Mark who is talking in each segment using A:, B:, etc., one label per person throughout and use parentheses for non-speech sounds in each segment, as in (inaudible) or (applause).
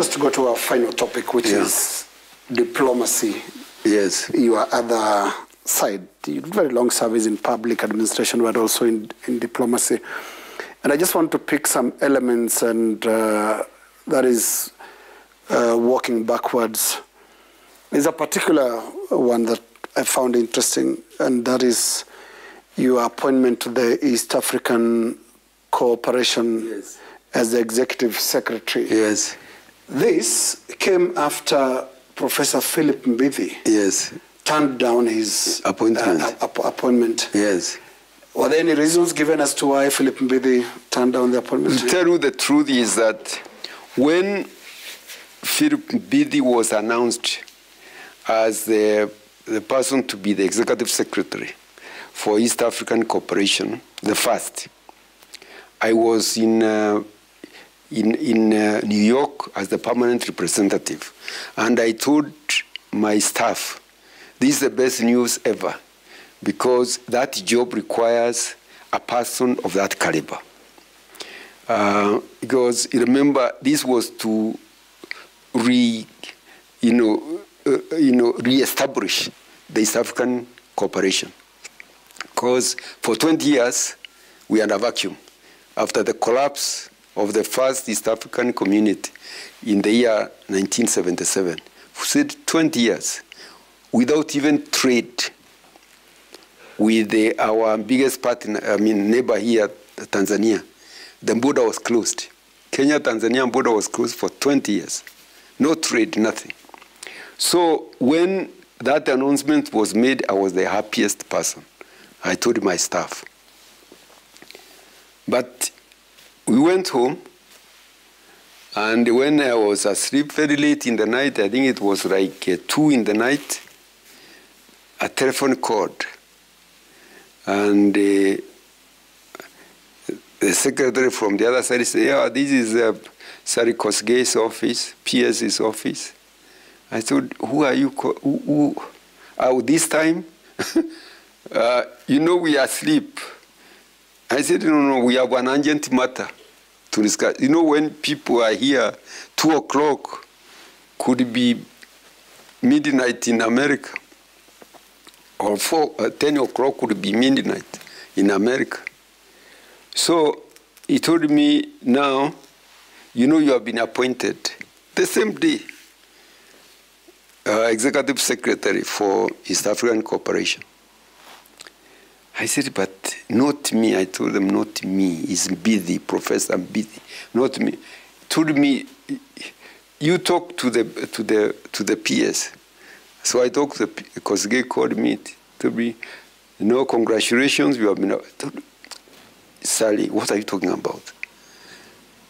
A: us to go to our final topic, which
B: Yeah.
A: is diplomacy.
B: Yes.
A: Your other side. You did very long service in public administration, but also in, in diplomacy. And I just want to pick some elements, and uh, that is uh, walking backwards. There's a particular one that I found interesting, and that is your appointment to the East African Cooperation
B: Yes.
A: as the executive secretary.
B: Yes.
A: This came after Professor Philip Mbithi
B: Yes.
A: turned down his
B: Appointment.
A: uh, app- appointment.
B: Yes.
A: Were there any reasons given as to why Philip Mbithi turned down the appointment?
B: To tell you the truth is that when Philip Mbithi was announced as the, the person to be the executive secretary for East African Cooperation, the first, I was in, uh, in, in uh, New York as the permanent representative. And I told my staff, this is the best news ever because that job requires a person of that caliber. Uh, because remember, this was to re, you know, uh, you know, re-establish the East African cooperation. Because for 20 years, we had a vacuum. After the collapse of the first East African community in the year 1977, we said 20 years without even trade with the, our biggest partner, I mean neighbor here, Tanzania. The border was closed. Kenya-Tanzania border was closed for 20 years. No trade, nothing. So when that announcement was made, I was the happiest person. I told my staff. But went home, and when I was asleep very late in the night, I think it was like uh, 2 in the night, a telephone called. And uh, the secretary from the other side said, yeah, this is uh, Kosgei's office, PS's office. I said, who are you? Who, who? Oh, this time? (laughs) uh, you know we are asleep. I said, no, no, we have an urgent matter to discuss. You know, when people are here, 2 o'clock could be midnight in America, or four, uh, 10 o'clock could be midnight in America. So he told me, now, you know, you have been appointed the same day uh, executive secretary for East African Cooperation. I said, but not me. I told them, not me. It's Mbithi, Professor Mbithi, not me. Told me, you talk to the to the to the PS. So I talked to because they called me. Told me, no, congratulations, you have been. Told, Sally, what are you talking about?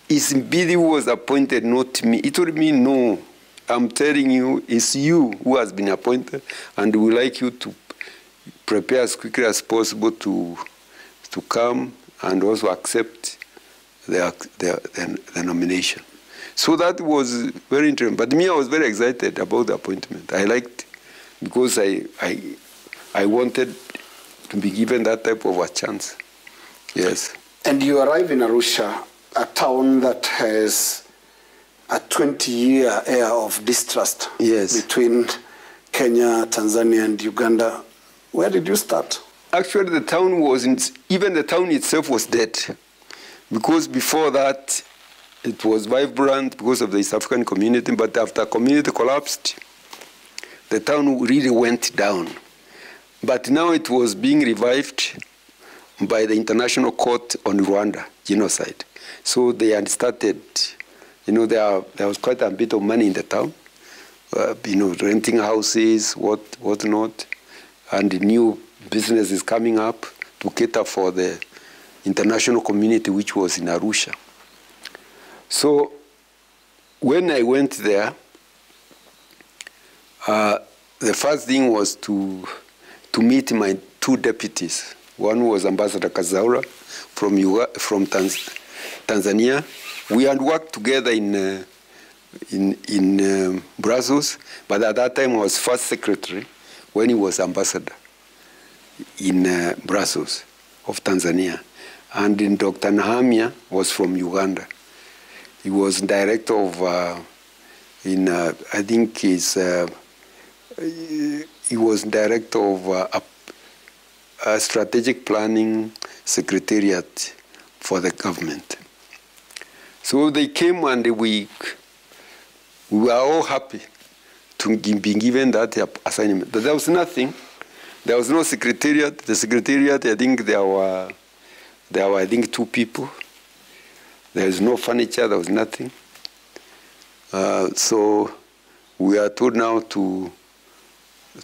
B: It's Mbithi was appointed, not me. He told me, no, I'm telling you, it's you who has been appointed, and we like you to prepare as quickly as possible to, to come and also accept the, the, the, the nomination. So that was very interesting. But me, I was very excited about the appointment. I liked because I, I, I wanted to be given that type of a chance. Yes.
A: And you arrive in Arusha, a town that has a 20 year air of distrust
B: Yes.
A: between Kenya, Tanzania, and Uganda. Where did you start?
B: Actually, the town was in, even the town itself was dead, because before that, it was vibrant because of the East African community. But after community collapsed, the town really went down. But now it was being revived by the International Court on Rwanda genocide. So they had started, you know, there, there was quite a bit of money in the town, uh, you know, renting houses, what what not, and new business is coming up to cater for the international community which was in Arusha. So when I went there, uh, the first thing was to, to meet my two deputies. One was Ambassador Kazaura from, Uga, from Tanz, Tanzania. We had worked together in, uh, in, in um, Brussels, but at that time I was first secretary when he was ambassador in uh, Brussels of Tanzania. And Dr. Nahamia was from Uganda. He was director of uh, in uh, I think he's uh, he was director of uh, a, a strategic planning secretariat for the government. So they came and we we were all happy to be given that assignment. But there was nothing. There was no secretariat. The secretariat, I think there were there were I think two people. There was no furniture. There was nothing. Uh, so we are told now to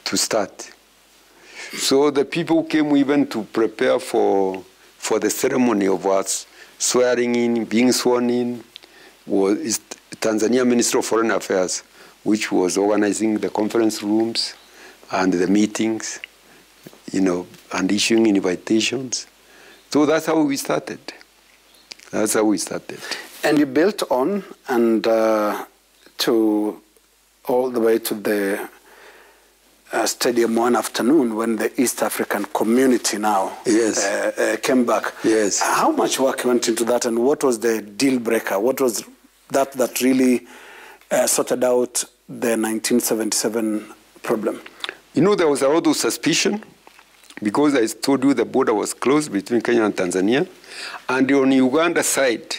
B: to start. So the people came even to prepare for for the ceremony of us swearing in, being sworn in, was Tanzania Minister of Foreign Affairs, which was organizing the conference rooms and the meetings, you know, and issuing invitations. So that's how we started. That's how we started.
A: And you built on and uh, to all the way to the uh, stadium one afternoon when the East African community now
B: yes.
A: uh, uh, came back.
B: Yes.
A: How much work went into that, and what was the deal breaker? What was that that really uh, sorted out the 1977 problem?
B: You know, there was a lot of suspicion because I told you the border was closed between Kenya and Tanzania, and on Uganda side,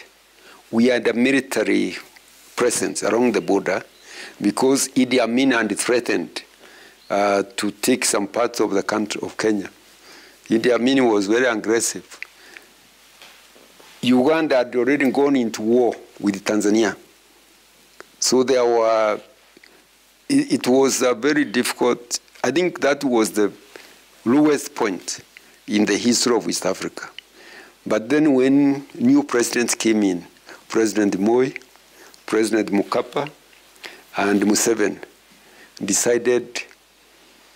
B: we had a military presence along the border because Idi Amin had threatened uh, to take some parts of the country of Kenya. Idi Amin was very aggressive. Uganda had already gone into war with Tanzania. So there were, it, it was a very difficult, I think that was the lowest point in the history of East Africa. But then when new presidents came in, President Moi, President Mukapa, and Museveni decided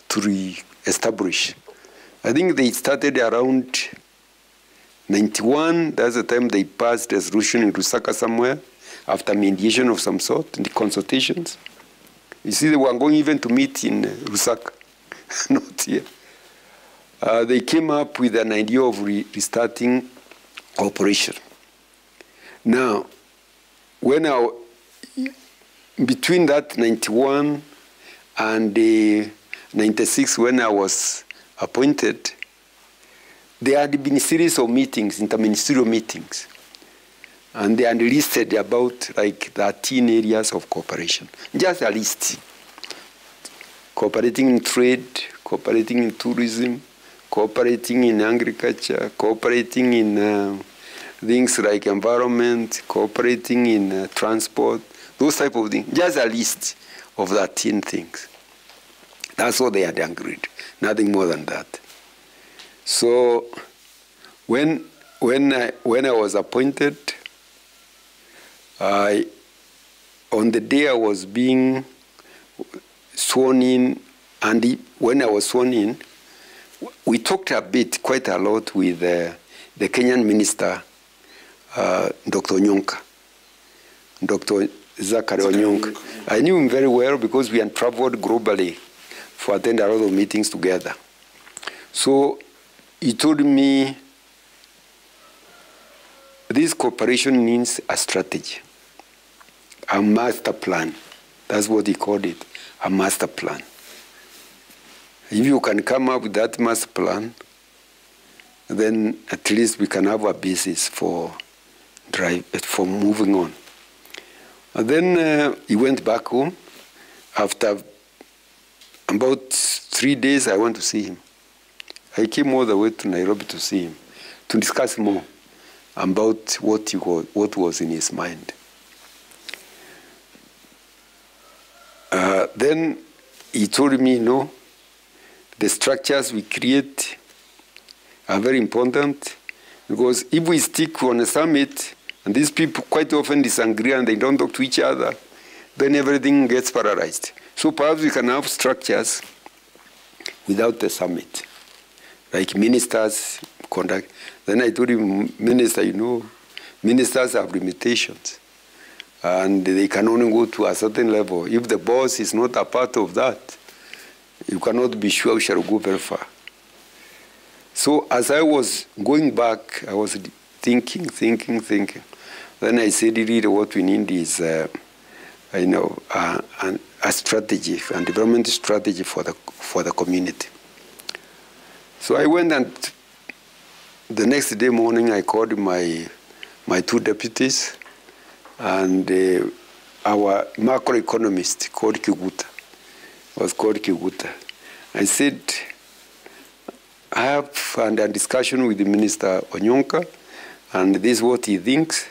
B: to re-establish. I think they started around 91. That's the time they passed a resolution in Lusaka somewhere after mediation of some sort, the consultations. You see, they were going even to meet in Lusaka, (laughs) not here. Uh, they came up with an idea of re restarting cooperation. Now, when I, between that 91 and uh, 96, when I was appointed, there had been a series of meetings, interministerial meetings, and they listed about like 13 areas of cooperation. Just a list. Cooperating in trade, cooperating in tourism, cooperating in agriculture, cooperating in uh, things like environment, cooperating in uh, transport, those type of things. Just a list of 13 things. That's what they had agreed, nothing more than that. So when, when, I, when I was appointed, I, on the day I was being sworn in, and when I was sworn in, we talked a bit, quite a lot, with uh, the Kenyan minister, uh, Dr. Nyonka, Dr. Zachary Onyonka. I knew him very well because we had traveled globally for attend a lot of meetings together. So he told me this cooperation needs a strategy, a master plan. That's what he called it, a master plan. If you can come up with that master plan, then at least we can have a basis for drive for moving on. And then uh, he went back home. After about three days, I went to see him. I came all the way to Nairobi to see him to discuss more about what, he was, what was in his mind. Uh, then he told me, no, the structures we create are very important because if we stick on a summit and these people quite often disagree and they don't talk to each other, then everything gets paralyzed. So perhaps we can have structures without the summit, like ministers conduct. Then I told him, minister, you know, ministers have limitations and they can only go to a certain level. If the boss is not a part of that, you cannot be sure we shall go very far. So as I was going back, I was thinking, thinking, thinking. Then I said, really, what we need is uh, you know, uh, an, a strategy, a development strategy for the for the community. So I went and the next day morning I called my my two deputies and uh, our macroeconomist called Kiguta was called Kiguta. I said, I have had a discussion with the Minister Onyonka, and this is what he thinks,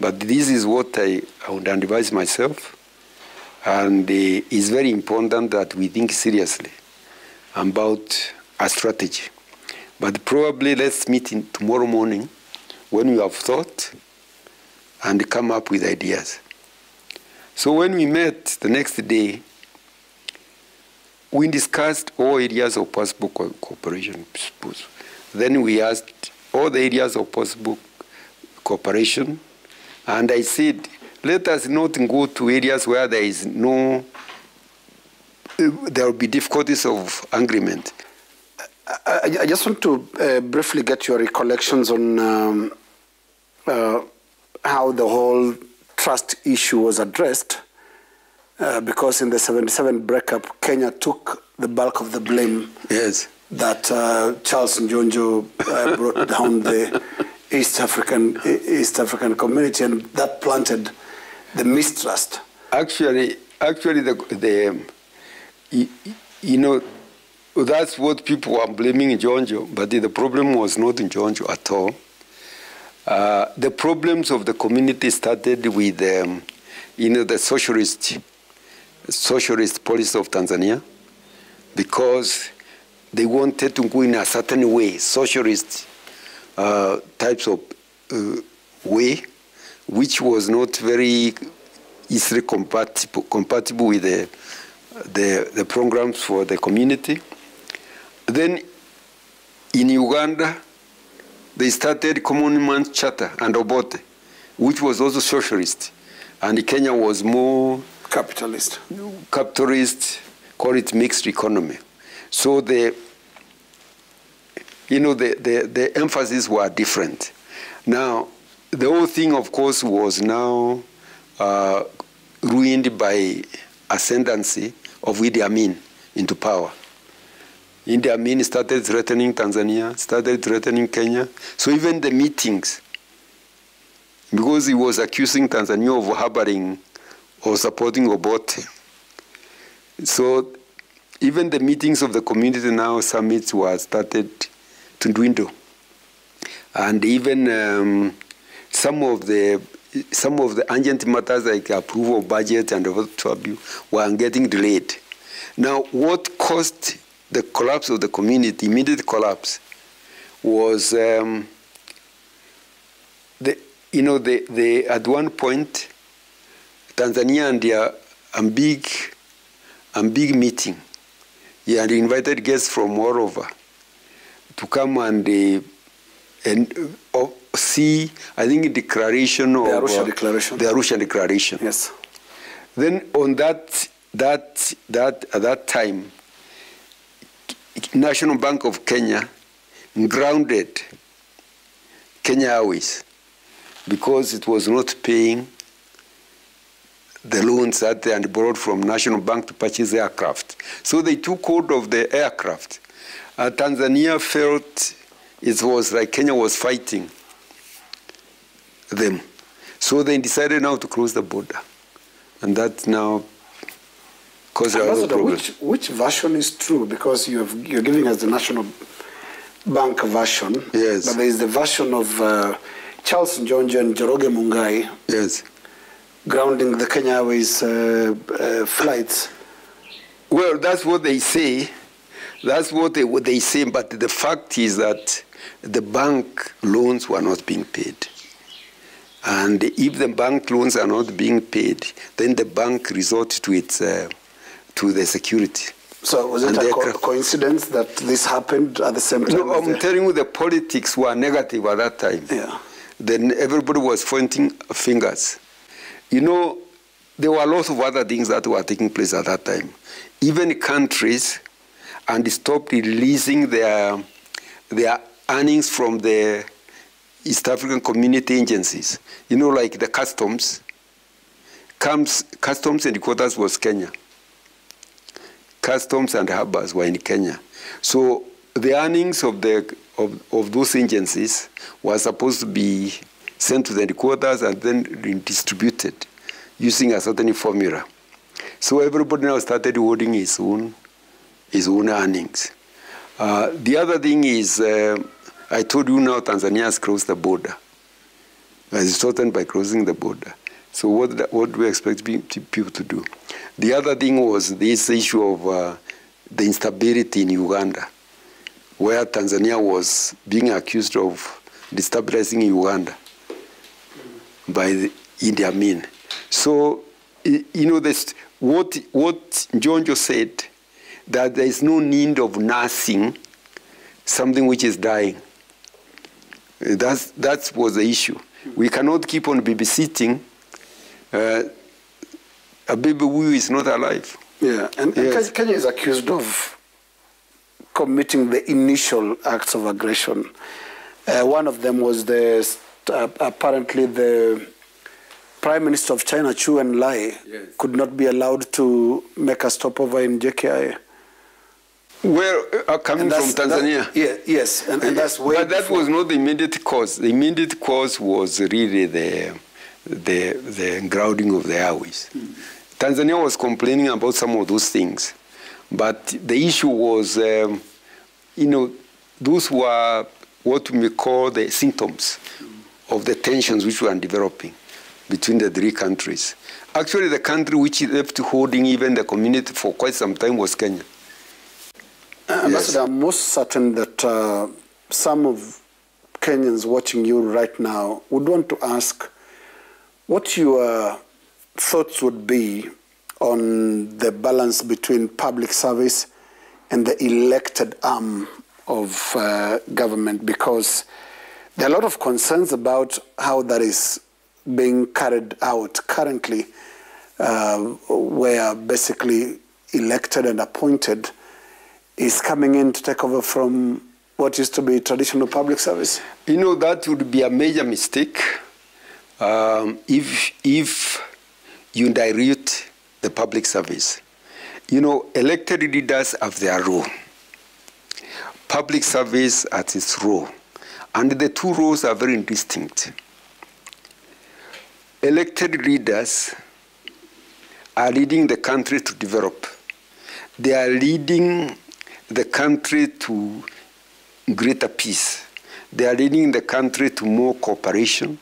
B: but this is what I, I would advise myself. And uh, it's very important that we think seriously about a strategy. But probably let's meet in tomorrow morning when we have thought and come up with ideas. So when we met the next day, we discussed all areas of possible co cooperation. Then we asked all the areas of possible cooperation, and I said, let us not go to areas where there is no, there will be difficulties of agreement.
A: I, I just want to uh, briefly get your recollections on um, uh, how the whole trust issue was addressed. Uh, because in the 77 breakup, Kenya took the bulk of the blame.
B: Yes.
A: That uh, Charles Njonjo uh, brought (laughs) down the East African East African community, and that planted the mistrust.
B: Actually, actually, the the you, you know that's what people are blaming Njonjo, but the problem was not in Njonjo at all. Uh, the problems of the community started with, um, you know, the socialist socialist policy of Tanzania because they wanted to go in a certain way, socialist uh, types of uh, way, which was not very easily compatible, compatible with the, the, the programs for the community. Then in Uganda, they started Common Charter and Obote, which was also socialist. And Kenya was more
A: capitalist.
B: Capitalist, call it mixed economy. So the, you know, the, the, the emphasis were different. Now, the whole thing, of course, was now uh, ruined by ascendancy of Idi Amin into power. Idi Amin started threatening Tanzania, started threatening Kenya. So even the meetings, because he was accusing Tanzania of harboring or supporting Obote. So even the meetings of the community now summits were started to dwindle. And even um, some of the some of the urgent matters like approval of budget and what were getting delayed. Now, what caused the collapse of the community, immediate collapse, was um, the you know the, the at one point Tanzania and their a big, a big meeting. He had invited guests from all over to come and, uh, and uh, see, I think, declaration
A: the
B: of
A: Arusha
B: uh,
A: Declaration.
B: The Arusha Declaration.
A: Yes.
B: Then on that, that, that, at that time, National Bank of Kenya grounded Kenya Airways because it was not paying the loans that they had borrowed from National Bank to purchase aircraft. So they took hold of the aircraft. Uh, Tanzania felt it was like Kenya was fighting them. So they decided now to close the border. And that now caused a lot of
A: Ambassador,
B: problems.
A: which, which version is true? Because you have, you're giving us the National Bank version.
B: Yes.
A: But there is the version of uh, Charles Njonjo and Njoroge Mungai
B: Yes.
A: grounding the Kenya Airways uh, uh, flights.
B: Well, that's what they say. That's what they, what they say. But the fact is that the bank loans were not being paid. And if the bank loans are not being paid, then the bank resorts to its uh, to the security.
A: So was it a co- coincidence that this happened at the same time?
B: No, I'm telling you, the politics were negative at that time.
A: Yeah.
B: Then everybody was pointing fingers. You know, there were lots of other things that were taking place at that time. Even countries and stopped releasing their their earnings from the East African community agencies. You know, like the customs. Comes, customs headquarters was Kenya. Customs and harbors were in Kenya. So the earnings of, the, of, of those agencies were supposed to be sent to the headquarters and then redistributed using a certain formula. So everybody now started holding his own, his own earnings. Uh, the other thing is, uh, I told you now Tanzania has crossed the border. It's threatened by crossing the border. So what, what do we expect people to do? The other thing was this issue of uh, the instability in Uganda, where Tanzania was being accused of destabilizing Uganda by Idi Amin. So, you know, this, what, what Njonjo said, that there is no need of nursing something which is dying. That's, that was the issue. We cannot keep on babysitting uh, a baby who is not alive.
A: Yeah, and, yes. Kenya is accused of committing the initial acts of aggression. Uh, one of them was the uh, apparently the Prime Minister of China, Zhou Enlai, yes. could not be allowed to make a stopover in JKIA.
B: Where uh, coming from Tanzania?
A: That, yeah, yes, and, and that's
B: where. But that was not the immediate cause. The immediate cause was really the the the grounding of the airways. Mm. Tanzania was complaining about some of those things, but the issue was, um, you know, those were what we call the symptoms of the tensions which were developing between the three countries. Actually, the country which left holding even the community for quite some time was Kenya.
A: Uh, Ambassador, I'm most certain that uh, some of Kenyans watching you right now would want to ask what you your thoughts would be on the balance between public service and the elected arm of uh, government because there are a lot of concerns about how that is being carried out currently, uh, where basically elected and appointed is coming in to take over from what used to be traditional public service?
B: You know, that would be a major mistake um, if, if you dilute the public service. You know, elected leaders have their role. Public service at its role. And the two roles are very distinct elected leaders are leading the country to develop. They are leading the country to greater peace. They are leading the country to more cooperation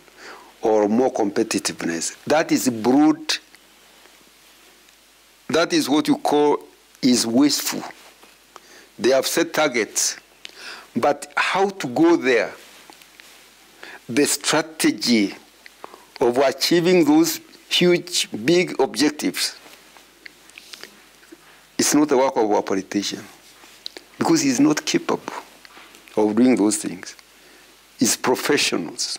B: or more competitiveness. That is broad. That is what you call is wasteful. They have set targets. But how to go there? The strategy of achieving those huge, big objectives, it's not the work of our politician because he's not capable of doing those things. It's professionals.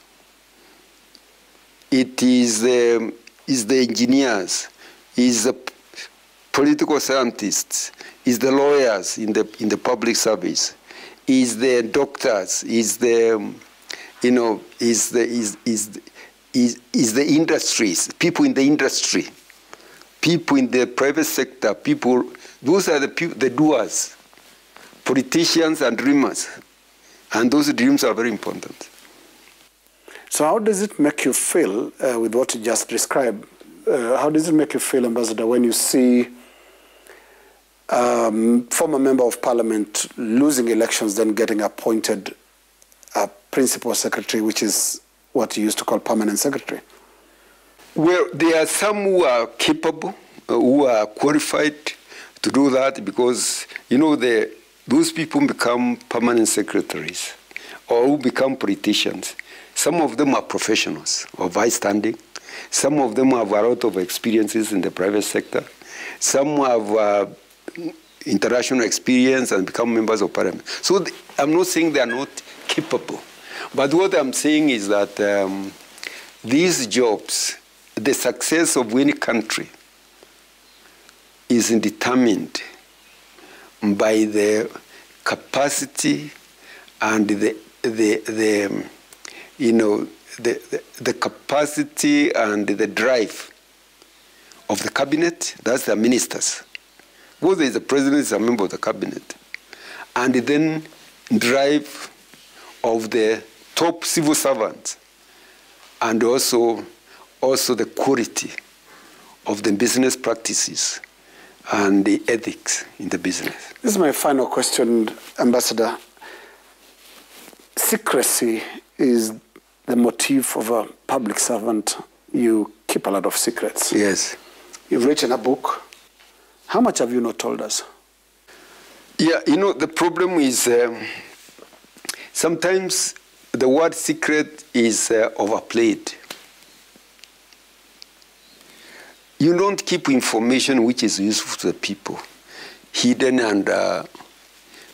B: It is the, is the engineers, is the political scientists, is the lawyers in the, in the public service, is the doctors, is the, you know, is the, is, is, is, is the industries, people in the industry, people in the private sector, people, those are the, people, the doers, politicians and dreamers. And those dreams are very important.
A: So how does it make you feel uh, with what you just described? Uh, how does it make you feel, Ambassador, when you see um, former member of parliament losing elections, then getting appointed a principal secretary, which is what you used to call permanent secretary?
B: Well, there are some who are capable, uh, who are qualified to do that because, you know, the, those people become permanent secretaries or who become politicians. Some of them are professionals of high standing. Some of them have a lot of experiences in the private sector. Some have uh, international experience and become members of parliament. So I'm not saying they are not capable. But what I'm saying is that um, these jobs, the success of any country is determined by the capacity and the, the, the you know, the, the, the capacity and the drive of the cabinet, that's the ministers. Whether the president is a member of the cabinet. And then drive of the top civil servants and also, also the quality of the business practices and the ethics in the business.
A: This is my final question, Ambassador. Secrecy is the motif of a public servant. You keep a lot of secrets.
B: Yes.
A: You've written a book. How much have you not told us?
B: Yeah, you know, the problem is um, sometimes the word secret is uh, overplayed. You don't keep information which is useful to the people, hidden and, uh,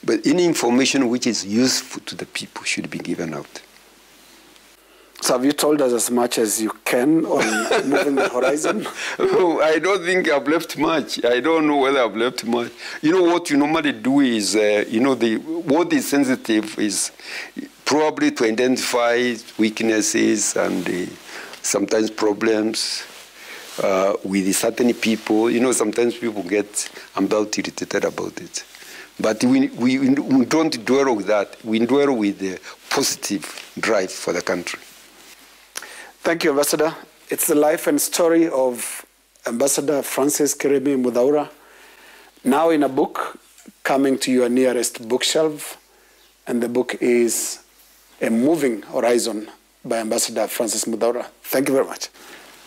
B: but any information which is useful to the people should be given out.
A: So have you told us as much as you can on (laughs) moving the horizon?
B: Oh, I don't think I've left much. I don't know whether I've left much. You know what you normally do is, uh, you know, the what is sensitive is probably to identify weaknesses and uh, sometimes problems uh, with certain people. You know, sometimes people get about irritated about it. But we, we, we don't dwell with that. We dwell with the positive drive for the country.
A: Thank you, Ambassador. It's the life and story of Ambassador Francis Kirimi Muthaura, now in a book coming to your nearest bookshelf. And the book is A Moving Horizon by Ambassador Francis Muthaura. Thank you very much.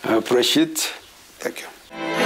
B: I appreciate
A: Thank you.